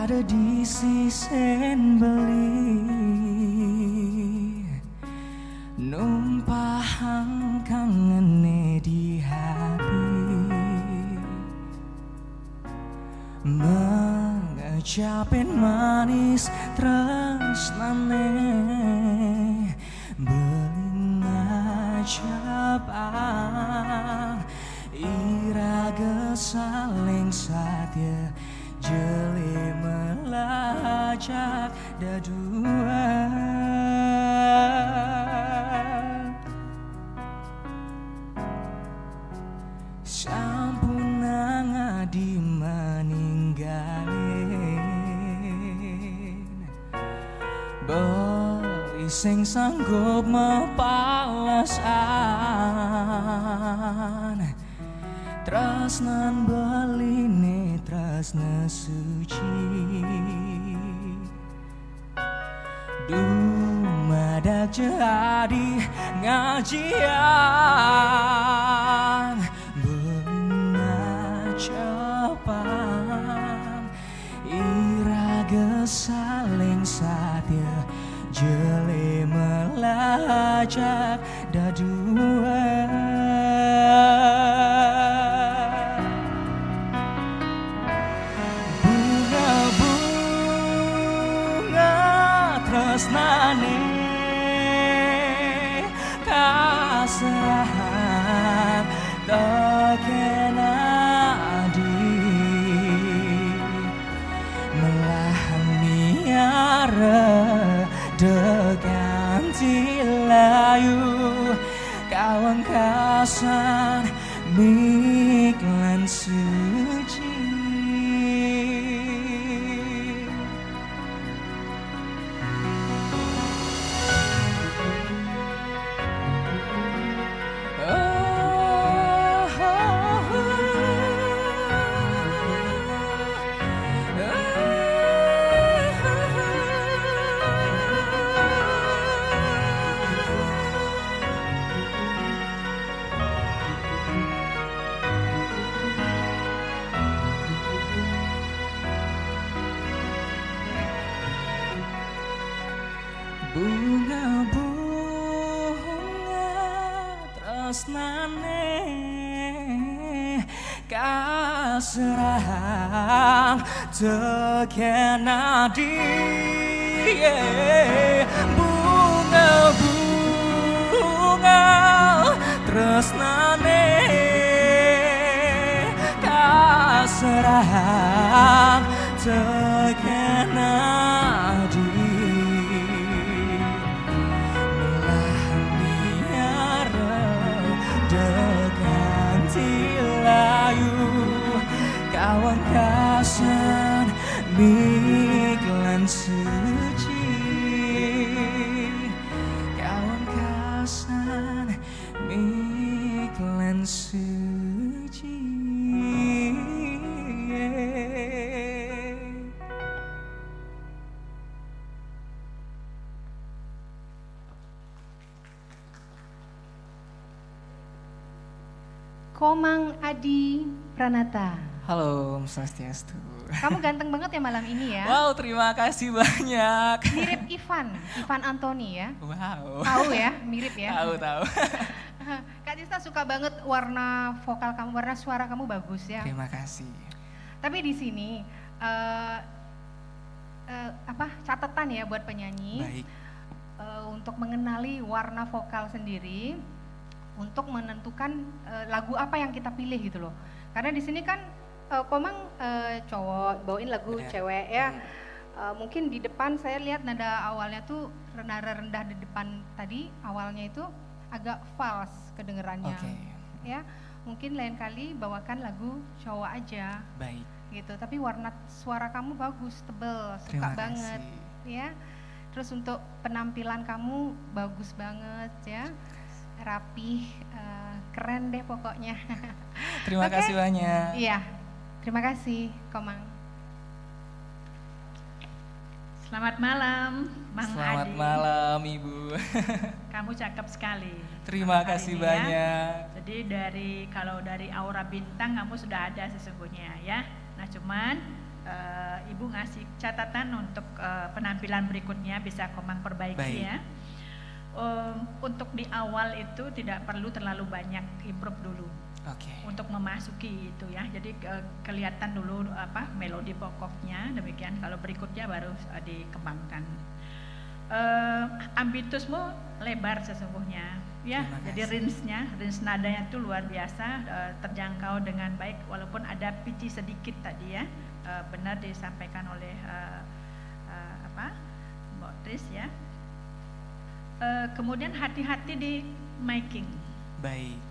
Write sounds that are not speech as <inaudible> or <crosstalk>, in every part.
ada di sisi beli Numpahang kangen di hati. Mengecapin manis tresnane Belinga capang Iraga saling satya Jeli melacak dadua Sampun ngadi meninggalin Beli sing sanggup mepalasan Tresnan beline tresna suci. Dumadak jadi ngajian Belinga capang Iraga saling satya Jeli melacak dadua Kasrahan tekena adi Melahan miara degan tilayu Kawan kasan miklan 这天那地，不得不啊，tresna ne kasrah，这天那地。Kasan miklan suci Kawan kasan miklan suci Komang Adi Pranata. Halo, Om Swastiastu. Kamu ganteng banget ya malam ini ya. Wow, terima kasih banyak. Mirip Ivan, Ivan Anthony ya. Wow. Tahu ya, mirip ya. Tahu, tahu. <laughs> Kak Tista suka banget warna vokal kamu, warna suara kamu bagus ya. Terima kasih. Tapi di sini eh, eh, apa catatan ya buat penyanyi Baik. eh, untuk mengenali warna vokal sendiri, untuk menentukan eh, lagu apa yang kita pilih gitu loh. Karena di sini kan eh, Komang eh, cowok bawain lagu Benar. cewek ya. Eh, mungkin di depan saya lihat nada awalnya tuh nada rendah di depan tadi awalnya itu agak false kedengerannya. Oke. Ya, mungkin lain kali bawakan lagu cowok aja Baik. gitu. Tapi warna suara kamu bagus, tebel, suka Terima banget kasih. ya. Terus untuk penampilan kamu bagus banget ya, rapih, eh, keren deh pokoknya. Terima <laughs> Oke. kasih banyak. Iya, terima kasih Komang. Selamat malam, Bang Selamat Adi. malam Ibu. <laughs> Kamu cakep sekali. Terima kasih ini ya. banyak. Jadi dari kalau dari aura bintang kamu sudah ada sesungguhnya ya. Nah cuman eh, ibu ngasih catatan untuk eh, penampilan berikutnya bisa komang perbaiki Baik. ya. Em, untuk di awal itu tidak perlu terlalu banyak improve dulu Oke. untuk memasuki itu ya. Jadi eh, kelihatan dulu apa melodi pokoknya demikian. Kalau berikutnya baru eh, dikembangkan. Eh, ambitusmu lebar sesungguhnya ya. Jadi range-nya, range nadanya itu luar biasa eh, terjangkau dengan baik walaupun ada pitch sedikit tadi ya. Eh, benar disampaikan oleh eh, eh, apa? Mbak Tris ya. Eh, kemudian hati-hati di miking. Baik.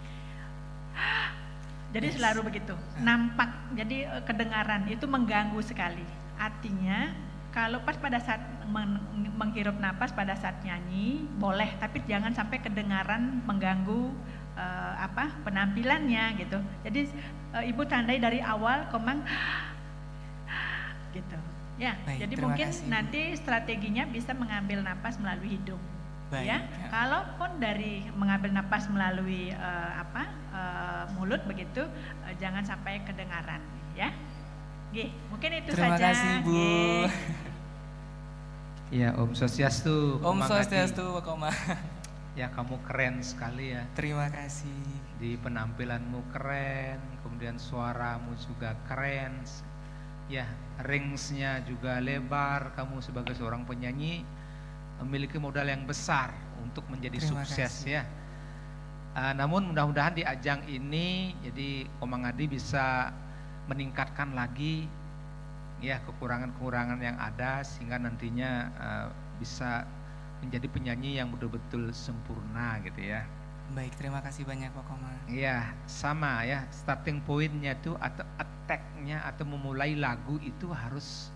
Jadi Yes. selalu begitu, nampak. Jadi eh, kedengaran itu mengganggu sekali. Artinya kalau pas pada saat men- menghirup napas pada saat nyanyi boleh, tapi jangan sampai kedengaran mengganggu eh, apa penampilannya gitu. Jadi eh, ibu tandai dari awal komang gitu. Ya, Baik, jadi mungkin kasih, nanti strateginya bisa mengambil napas melalui hidung. Baik. Ya, kalaupun dari mengambil napas melalui eh, apa eh, mulut begitu, eh, jangan sampai kedengaran, ya. Gih, mungkin itu Terima saja. kasih Bu. Gih. Ya, Om Swastiastu. Om Komang Swastiastu, Adi. Pak Koma. Ya, kamu keren sekali ya. Terima kasih. Di penampilanmu keren, kemudian suaramu juga keren. Ya, range-nya juga lebar. Kamu sebagai seorang penyanyi memiliki modal yang besar untuk menjadi Terima sukses kasih. ya. Ah, namun mudah-mudahan di ajang ini jadi Komang Adi bisa meningkatkan lagi ya kekurangan-kekurangan yang ada sehingga nantinya eh, bisa menjadi penyanyi yang betul-betul sempurna gitu ya. Baik, terima kasih banyak Pak Koma. Iya, sama ya. Starting pointnya tuh atau attack-nya atau memulai lagu itu harus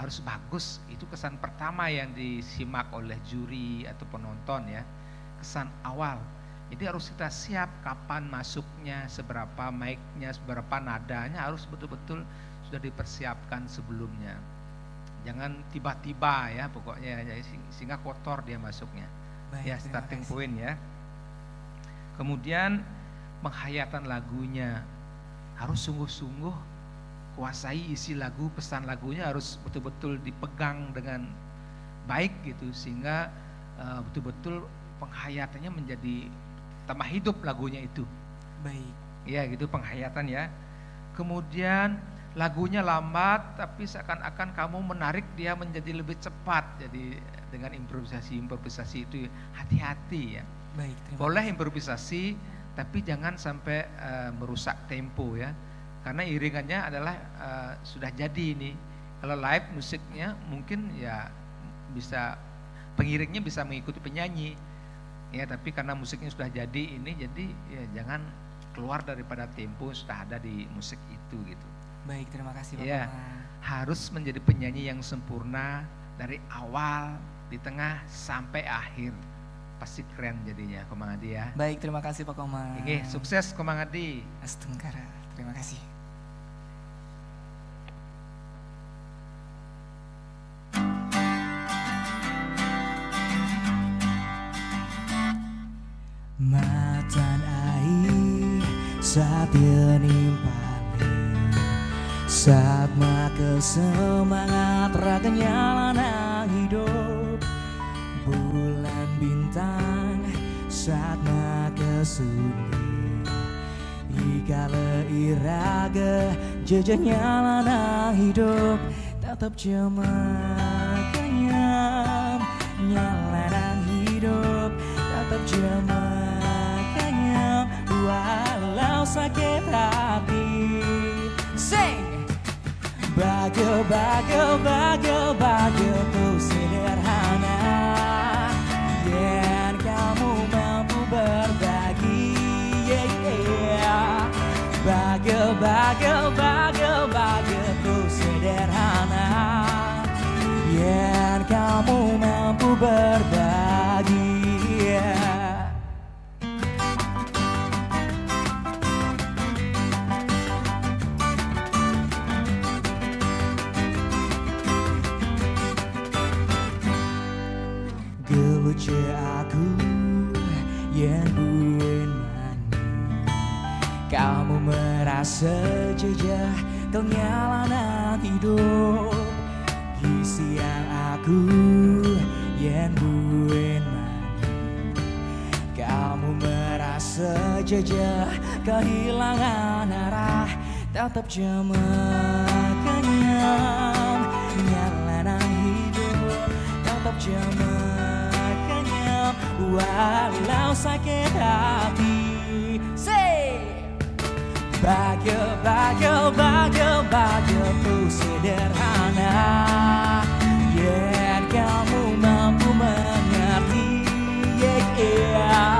harus bagus. Itu kesan pertama yang disimak oleh juri atau penonton ya. Kesan awal. Jadi harus kita siap kapan masuknya, seberapa mic-nya, seberapa nadanya harus betul-betul sudah dipersiapkan sebelumnya. Jangan tiba-tiba ya pokoknya ya, sehingga kotor dia masuknya. Baik, ya starting point ya. Kemudian penghayatan lagunya harus sungguh-sungguh kuasai isi lagu, pesan lagunya harus betul-betul dipegang dengan baik gitu sehingga eh, betul-betul penghayatannya menjadi tambah hidup lagunya itu. Baik. Ya gitu penghayatan ya. Kemudian lagunya lambat tapi seakan-akan kamu menarik dia menjadi lebih cepat. Jadi dengan improvisasi-improvisasi itu hati-hati ya. Baik, terima Boleh improvisasi tapi jangan sampai eh, merusak tempo ya. Karena iringannya adalah eh, sudah jadi ini. Kalau live musiknya mungkin ya bisa pengiringnya bisa mengikuti penyanyi. Ya, tapi karena musiknya sudah jadi ini jadi ya jangan keluar daripada tempo sudah ada di musik itu gitu. Baik, terima kasih Pak. Koma. Harus menjadi penyanyi yang sempurna dari awal, di tengah sampai akhir. Pasti keren jadinya Komang Adi ya. Baik, terima kasih Pak Koma. Oke, sukses Komang Adi. Astungkara. Terima kasih. Saat menimpani Saat maka semangat raga nyalana hidup. Bulan bintang saat maka sunyi Ikala iraga jejak nyalana hidup. Tetap jemakanya nyalana hidup. Tetap jemakanya walau sakit hati Sing! Bagel, bagel, bagel, bagel yang gue nani Kamu merasa jejak kenyalanan hidup. Gisi yang aku yang gue nani Kamu merasa jejak kehilangan arah. Tetap jemakannya Nyalanan hidup. Tetap jemakannya Walau sakit hati Say! Bahagia, bahagia, bahagia, bahagia tuh sederhana. Yeah, kamu mampu mengerti. Yeah, yeah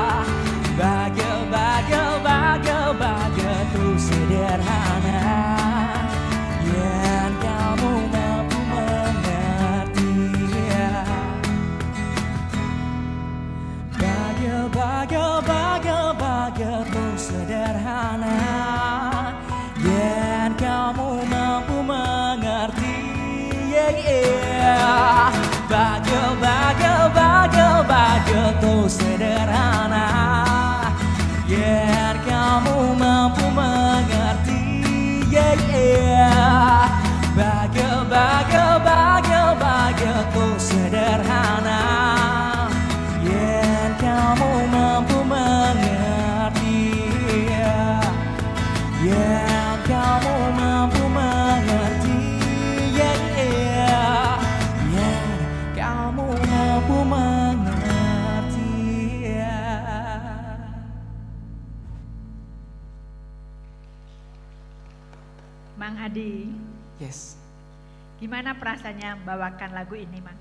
yeah. Bahagia, bahagia, bahagia, bahagia tuh sederhana Adi, Yes, gimana perasaannya membawakan lagu ini, Mang?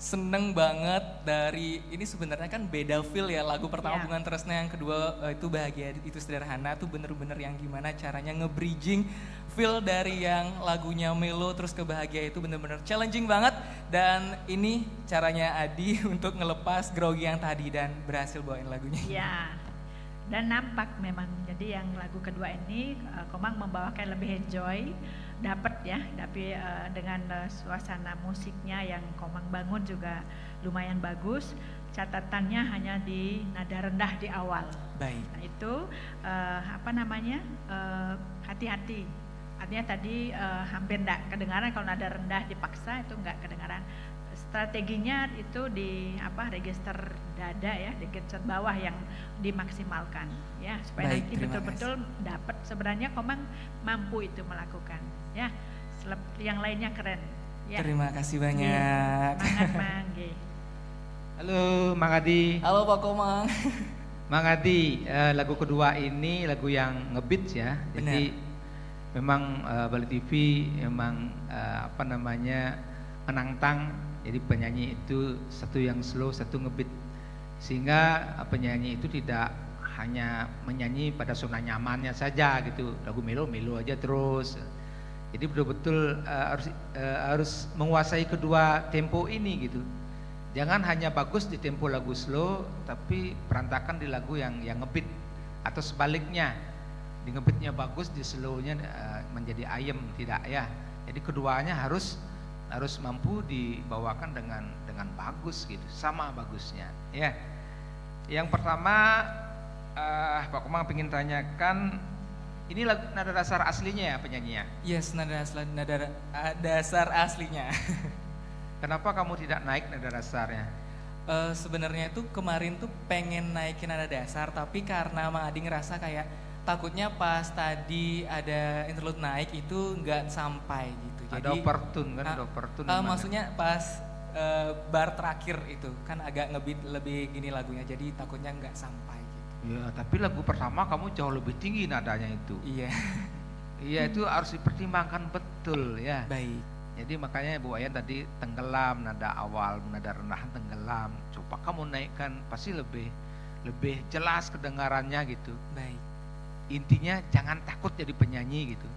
seneng banget dari ini sebenarnya kan beda feel ya lagu pertama Iya. Bunga Tresna yang kedua eh, itu bahagia itu sederhana tuh bener-bener yang gimana caranya nge-bridging feel dari yang lagunya melo terus ke bahagia itu bener-bener challenging banget dan ini caranya Adi <laughs> untuk ngelepas grogi yang tadi dan berhasil bawain lagunya. Ya, dan nampak memang. Jadi yang lagu kedua ini eh, Komang membawakan lebih enjoy, dapat ya, tapi eh, dengan eh, suasana musiknya yang Komang bangun juga lumayan bagus. Catatannya hanya di nada rendah di awal. Baik. Nah itu eh, apa namanya eh, hati-hati. Artinya tadi eh, hampir tidak kedengaran kalau nada rendah dipaksa itu nggak kedengaran. Strateginya itu di apa register dada ya, register bawah yang dimaksimalkan ya supaya Baik, nanti betul-betul dapat. Sebenarnya Komang mampu itu melakukan ya. Selep- Yang lainnya keren. Ya. Terima kasih Iya. banyak. Semangat <laughs> Mang. Nggih. Halo Mang Adi. Halo Pak Komang. <laughs> Mang Adi, eh, lagu kedua ini lagu yang ngebeat ya. Jadi memang eh, Bali TV memang eh, apa namanya menantang. Jadi penyanyi itu satu yang slow, satu ngebeat. Sehingga eh, penyanyi itu tidak hanya menyanyi pada zona nyamannya saja gitu. Lagu melo melo aja terus. Jadi betul-betul eh, harus eh, harus menguasai kedua tempo ini gitu. Jangan hanya bagus di tempo lagu slow, tapi berantakan di lagu yang yang ngebeat atau sebaliknya. Di ngebeatnya bagus, di slownya eh, menjadi ayem tidak ya. Jadi keduanya harus harus mampu dibawakan dengan dengan bagus gitu, sama bagusnya ya. Yang pertama eh, Pak Komang ingin tanyakan ini lagu, nada dasar aslinya ya penyanyinya. Yes, nada asli, nada dasar aslinya. <laughs> Kenapa kamu tidak naik nada dasarnya? Eh, sebenarnya itu kemarin tuh pengen naikin nada dasar tapi karena Mang Adi ngerasa kayak takutnya pas tadi ada interlude naik itu nggak sampai gitu. ada overtune kan, ah, ada eh, gimana? maksudnya pas eh, bar terakhir itu kan agak ngebeat lebih gini lagunya jadi takutnya nggak sampai gitu. Ya, tapi lagu pertama kamu jauh lebih tinggi nadanya itu. Iya, <laughs> Iya, itu harus dipertimbangkan betul ya. baik. Jadi makanya Bu Ayan tadi tenggelam nada awal, nada rendah tenggelam. Coba kamu naikkan pasti lebih lebih jelas kedengarannya gitu. Baik. Intinya jangan takut jadi penyanyi gitu.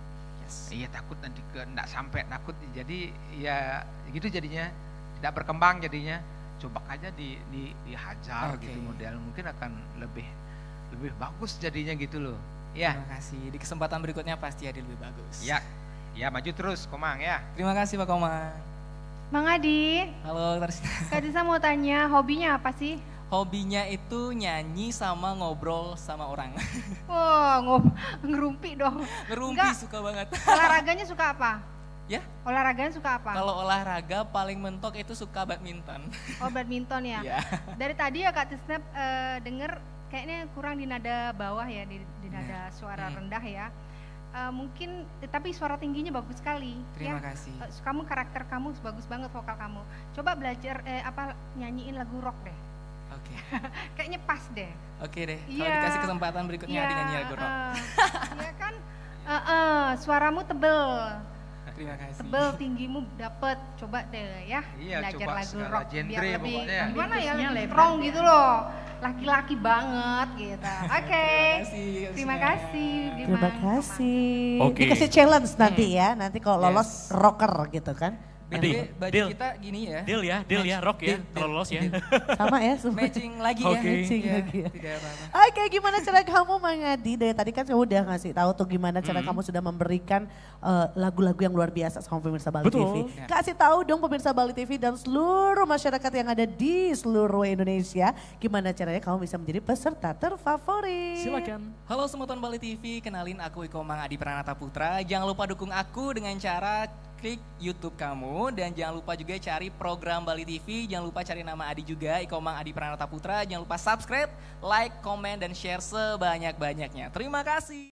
Yes. Iya takut nanti ke enggak sampai takut jadi ya gitu jadinya tidak berkembang jadinya coba aja di, di dihajar Oke. gitu model mungkin akan lebih lebih bagus jadinya gitu loh ya Terima kasih. Di kesempatan berikutnya pasti ada lebih bagus. ya ya maju terus komang ya Terima kasih Pak Komang. Mang Adi, Halo Tarsina. Kak Tisa mau tanya hobinya apa sih? Hobinya itu nyanyi sama ngobrol sama orang. <laughs> Wah, ngob ngerumpi dong. Ngerumpi Enggak. suka banget. <laughs> Olahraganya suka apa? ya, Olahraganya suka apa? kalau olahraga paling mentok itu suka badminton. <laughs> Oh, badminton ya. Iya. Dari tadi ya Kak Tisnap eh, denger kayaknya kurang di nada bawah ya, di, di nada suara Hmm. rendah ya. Eh, mungkin tapi suara tingginya bagus sekali. Terima ya. kasih. Eh, kamu karakter kamu bagus banget vokal kamu. Coba belajar eh, apa nyanyiin lagu rock deh. Oke. <laughs> Kayaknya pas deh. Oke deh. Kalau Iya. dikasih kesempatan berikutnya Iya, Adi nyanyi lagu rock. eh, <laughs> Iya kan? Eh, eh, suaramu tebel, Terima kasih. tebel tinggimu dapet. Coba deh ya, Iya, belajar coba lagu rock biar lebih pokoknya. gimana ya, lebih strong gitu loh. Laki-laki banget gitu. <laughs> Oke. Terima kasih. Terima kasih. Terima kasih. Oke. Dikasih challenge nanti ya, nanti kalau lolos Yes. rocker gitu kan. BTW, Deal, baju deal. kita gini ya. Deal ya, deal ya, rock ya, Deal, kalau lolos ya. <laughs> Sama ya semua. Matching lagi ya. Oke. Matching Iya, lagi ya. Tidak apa-apa. Oke, gimana cara kamu mengadi? Dari tadi kan saya udah ngasih tahu tuh gimana cara Hmm. kamu sudah memberikan eh, lagu-lagu yang luar biasa sama pemirsa Bali Betul. TV. Ya. Kasih tahu dong pemirsa Bali TV dan seluruh masyarakat yang ada di seluruh Indonesia, gimana caranya kamu bisa menjadi peserta terfavorit. Silakan. Halo Semutan Bali TV, kenalin aku Iko Mang Adi Pranata Putra. Jangan lupa dukung aku dengan cara klik YouTube kamu dan jangan lupa juga cari program Bali TV. Jangan lupa cari nama Adi juga, Iko Mang Adi Pranata Putra. Jangan lupa subscribe, like, komen dan share sebanyak-banyaknya. Terima kasih.